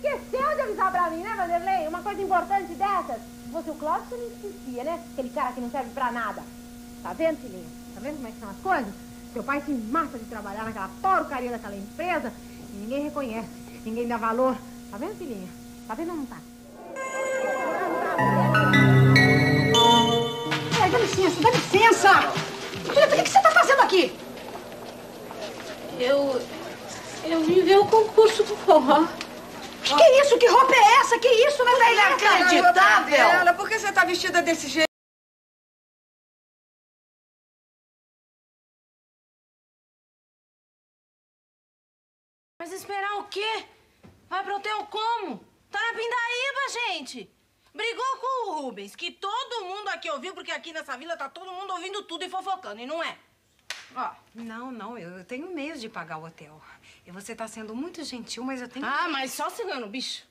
Você esqueceu de avisar pra mim, né, Vanderlei? Uma coisa importante dessas. Se fosse o Cláudio, você não esquecia, né? Aquele cara que não serve pra nada. Tá vendo, filhinha? Tá vendo como é que são as coisas? Seu pai se mata de trabalhar naquela porcaria daquela empresa e ninguém reconhece, ninguém dá valor. Tá vendo, filhinha? Tá vendo ou não tá? Ai, dá licença, dá licença! Julieta, o que você tá fazendo aqui? Eu. Eu vim ver o concurso do forró. Que isso? Que roupa é essa? Que isso, bem? Inacreditável! Ela, por que você tá vestida desse jeito? Mas esperar o quê? Vai pro hotel como? Tá na pindaíba, gente! Brigou com o Rubens, que todo mundo aqui ouviu, porque aqui nessa vila tá todo mundo ouvindo tudo e fofocando, e não é? Ó. Não, não, eu tenho meios de pagar o hotel. E você tá sendo muito gentil, mas eu tenho Ah, mas só cigano, bicho.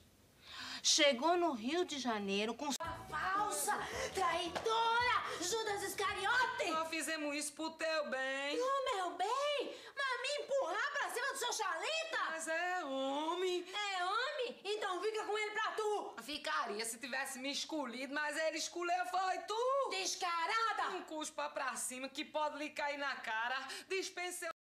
Chegou no Rio de Janeiro com sua falsa, traidora, Judas Iscariote! Nós fizemos isso pro teu bem. O meu bem? Mas me empurrar pra cima do seu chalita? Mas é homem. É homem? Então fica com ele pra tu! Ficaria se tivesse me escolhido, mas ele escolheu foi tu. Descarada! Um cuspa pra cima que pode lhe cair na cara. Dispensa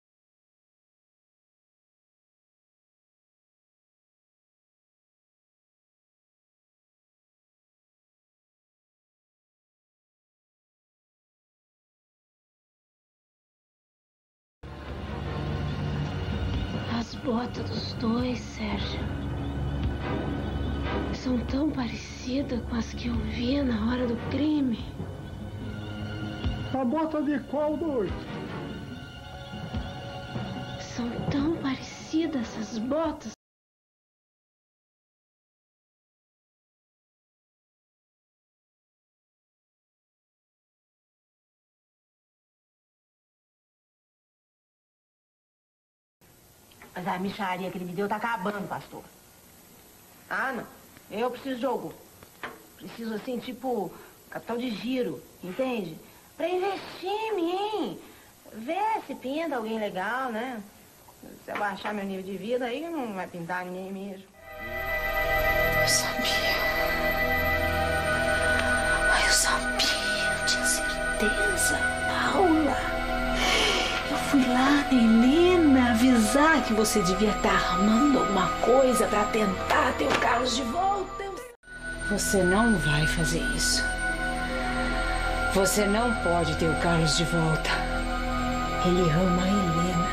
As botas dos dois, Sérgio, são tão parecidas com as que eu vi na hora do crime. A bota de qual dois? São tão parecidas essas botas. Mas a micharia que ele me deu tá acabando, pastor. Ah, não. Eu preciso de jogo. Preciso, assim, tipo, capital de giro, entende? Pra investir em mim. Ver se pinta alguém legal, né? Se eu baixar meu nível de vida, aí não vai pintar ninguém mesmo. Eu sabia. Ai, eu sabia, eu tinha certeza. Paula. Eu fui lá na Helena avisar que você devia estar armando alguma coisa pra tentar ter o Carlos de volta. Você não vai fazer isso. Você não pode ter o Carlos de volta. Ele ama a Helena.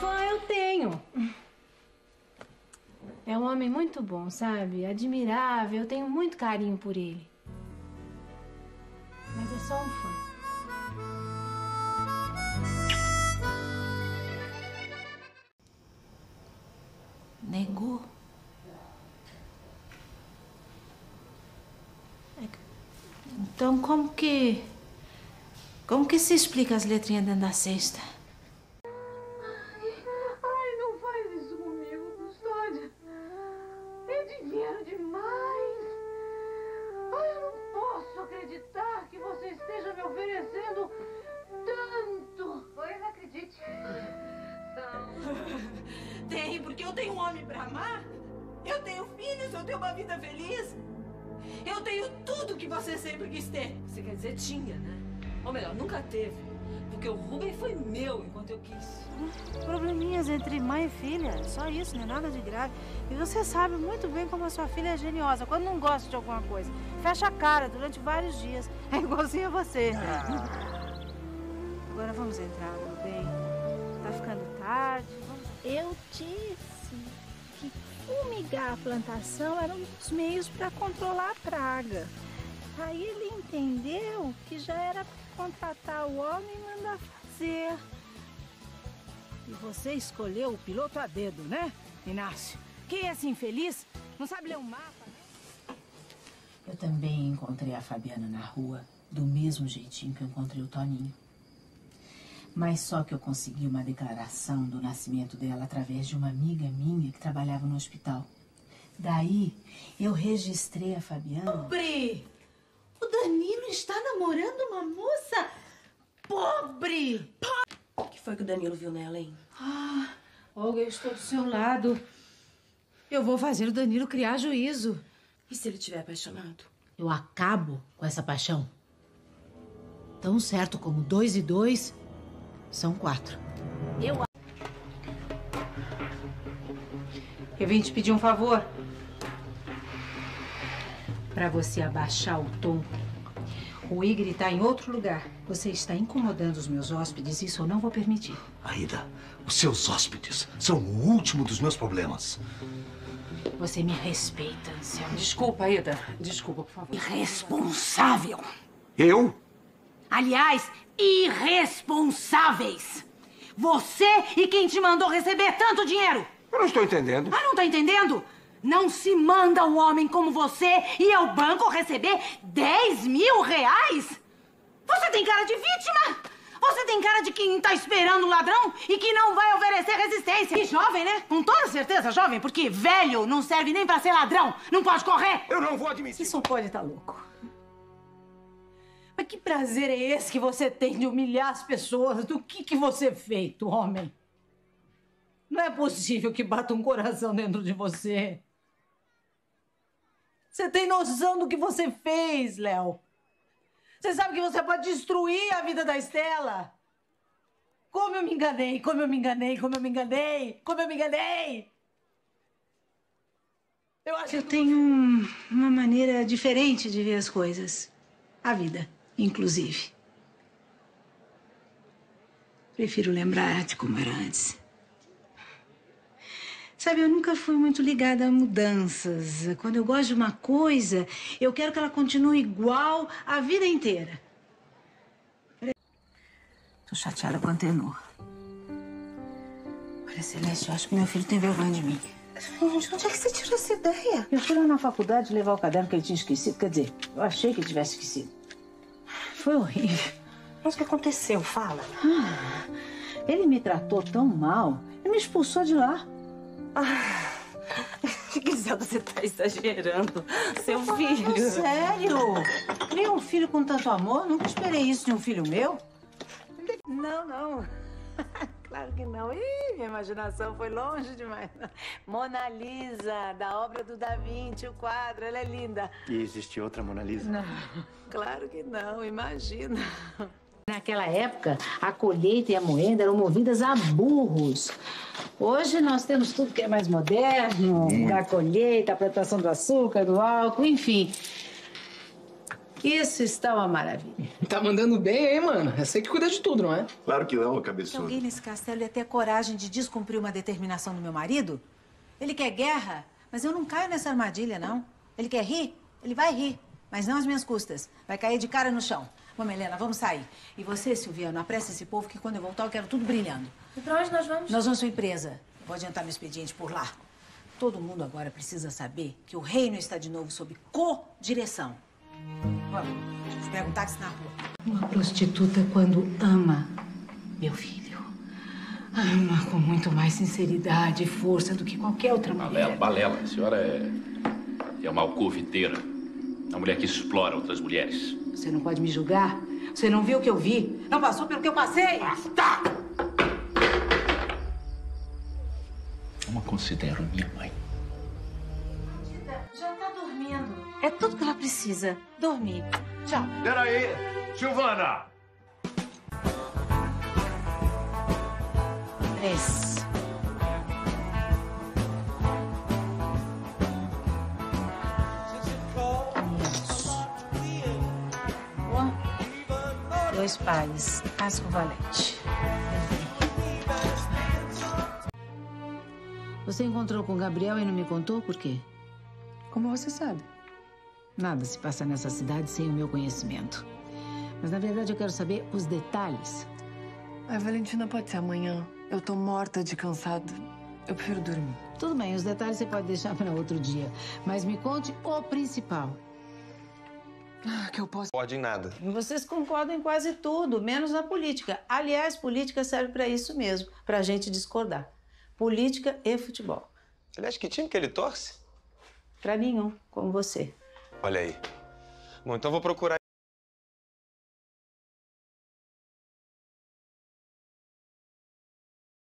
Fã eu tenho. É um homem muito bom, sabe? Admirável. Eu tenho muito carinho por ele. Mas é só um fã. Negou. É Então como que. Como que se explica as letrinhas dentro da cesta? Ai, não faz isso comigo, Custódia. É dinheiro demais. Ai, eu não posso acreditar que você esteja me oferecendo tanto. Pois acredite. Tem, porque eu tenho um homem pra amar. Eu tenho filhos, eu tenho uma vida feliz. Eu tenho tudo que você sempre quis ter. Você quer dizer tinha, né? Ou melhor, nunca teve. Porque o Rubem foi meu enquanto eu quis. Probleminhas entre mãe e filha, só isso, não é nada de grave. E você sabe muito bem como a sua filha é geniosa. Quando não gosta de alguma coisa, fecha a cara durante vários dias. É igualzinho a você. Agora vamos entrar, meu bem. Tá ficando tarde. Vamos... Eu disse que fumigar a plantação era um dos meios para controlar a praga. Aí ele entendeu que já era para contratar o homem e mandar fazer. E você escolheu o piloto a dedo, né, Inácio? Quem é esse infeliz? Não sabe ler um mapa, né? Eu também encontrei a Fabiana na rua, do mesmo jeitinho que eu encontrei o Toninho. Mas só que eu consegui uma declaração do nascimento dela através de uma amiga minha que trabalhava no hospital. Daí, eu registrei a Fabiana. Pobre! O Danilo está namorando uma moça pobre! O que foi que o Danilo viu nela, hein? Ah, Olga, eu estou do seu lado. Eu vou fazer o Danilo criar juízo. E se ele estiver apaixonado? Eu acabo com essa paixão. Tão certo como dois e dois são quatro. Eu. Eu vim te pedir um favor. Para você abaixar o tom. O Igor está em outro lugar. Você está incomodando os meus hóspedes. Isso eu não vou permitir. Aida, os seus hóspedes são o último dos meus problemas. Você me respeita, Anselmo. Desculpa, Aida. Desculpa, por favor. Irresponsável. Eu? Aliás, irresponsáveis. Você e quem te mandou receber tanto dinheiro. Eu não estou entendendo. Ah, não tá entendendo? Não se manda um homem como você ir ao banco receber 10 mil reais? Você tem cara de vítima! Você tem cara de quem tá esperando o ladrão e que não vai oferecer resistência. E jovem, né? Com toda certeza jovem, porque velho não serve nem pra ser ladrão. Não pode correr. Eu não vou admitir. Isso pode estar louco. Que prazer é esse que você tem de humilhar as pessoas? Do que, que você é feito, homem? Não é possível que bata um coração dentro de você. Você tem noção do que você fez, Léo? Você sabe que você pode destruir a vida da Estela? Como eu me enganei, como eu me enganei, como eu me enganei, como eu me enganei! Eu acho que eu tenho um- uma maneira diferente de ver as coisas. A vida, inclusive. Prefiro lembrar de como era antes. Sabe, eu nunca fui muito ligada a mudanças. Quando eu gosto de uma coisa, eu quero que ela continue igual a vida inteira. Tô chateada com a Tenor. Olha, Celeste, eu acho que meu filho tem vergonha de mim. Gente, onde é que você tirou essa ideia? Eu fui lá na faculdade levar o caderno que ele tinha esquecido. Quer dizer, eu achei que ele tivesse esquecido. Foi horrível. Mas o que aconteceu? Fala. Ah, ele me tratou tão mal, ele me expulsou de lá. Ah, Griselda, você tá exagerando. Seu filho. Sério? Criar um filho com tanto amor? Nunca esperei isso de um filho meu. Não, não. Claro que não. Ih, minha imaginação foi longe demais. Mona Lisa, da obra do Da Vinci, o quadro, ela é linda. E existe outra Mona Lisa? Não, claro que não, imagina. Naquela época, a colheita e a moeda eram movidas a burros. Hoje nós temos tudo que é mais moderno, a colheita, a plantação do açúcar, do álcool, enfim. Isso está uma maravilha. Tá mandando bem, hein, mano? É você que cuida de tudo, não é? Claro que não, cabeçudo. alguém nesse castelo ia ter coragem de descumprir uma determinação do meu marido, ele quer guerra, mas eu não caio nessa armadilha, não. Ele quer rir, ele vai rir, mas não às minhas custas. Vai cair de cara no chão. Vamos, Helena, vamos sair. E você, Silviano, apressa esse povo que quando eu voltar eu quero tudo brilhando. E pra onde nós vamos? Nós vamos sua empresa. Vou adiantar meu expediente por lá. Todo mundo agora precisa saber que o reino está de novo sob co-direção. Vamos, pega um táxi na rua. Uma prostituta, quando ama meu filho, ama com muito mais sinceridade e força do que qualquer outra mulher. Balela, balela. A senhora é, é uma alcoviteira. Uma mulher que explora outras mulheres. Você não pode me julgar. Você não viu o que eu vi. Não passou pelo que eu passei. Eu não considero minha mãe. Já tá dormindo. É tudo que ela precisa. Dormir. Tchau. Peraí, Silvana! Três. Um, dois pares. Casco valente. Você encontrou com o Gabriel e não me contou por quê? Como você sabe? Nada se passa nessa cidade sem o meu conhecimento. Mas na verdade eu quero saber os detalhes. A Valentina pode ser amanhã. Eu tô morta de cansado. Eu prefiro dormir. Tudo bem, os detalhes você pode deixar para outro dia. Mas me conte o principal. Ah, que eu posso. Pode em nada. Vocês concordam em quase tudo, menos na política. Aliás, política serve para isso mesmo, para a gente discordar. Política e futebol. Aliás, que time que ele torce? Para nenhum, como você. Olha aí. Bom, então vou procurar